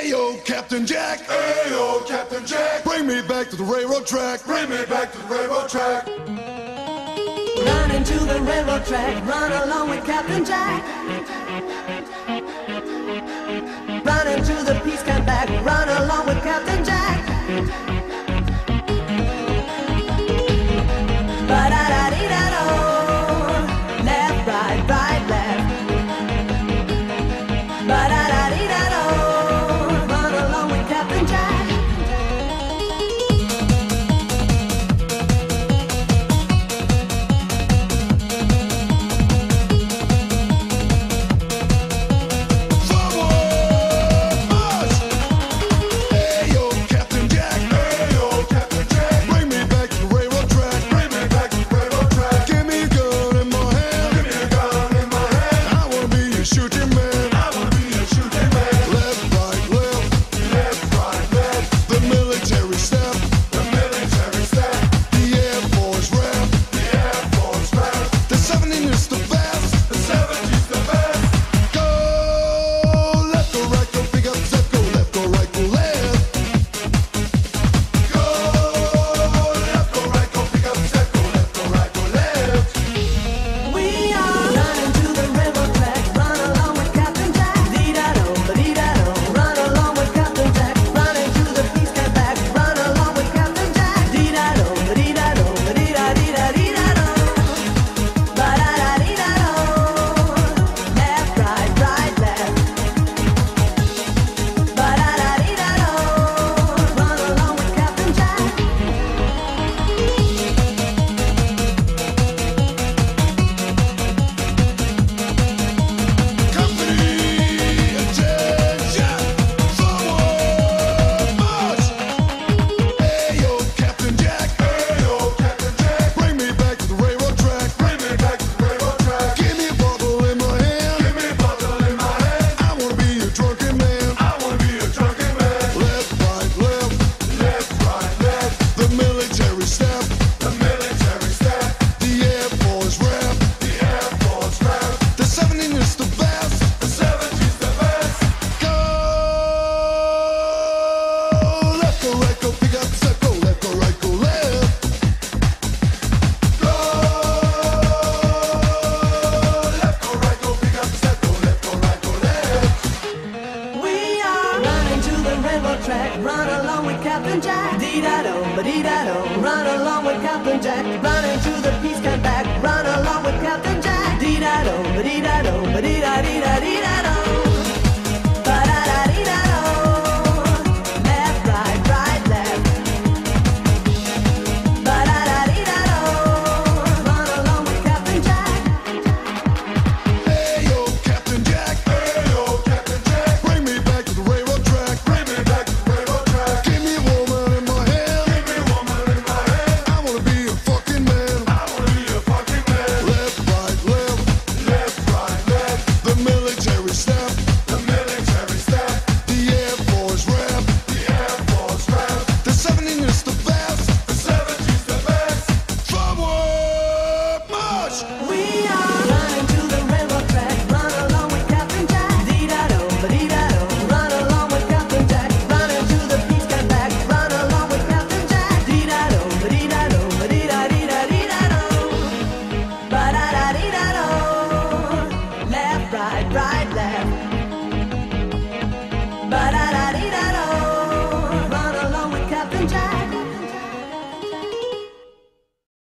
Ayo, Captain Jack. Ayo, Captain Jack. Bring me back to the railroad track. Bring me back to the railroad track. Run into the railroad track. Run along with Captain Jack. Run into the peace. Yeah. but I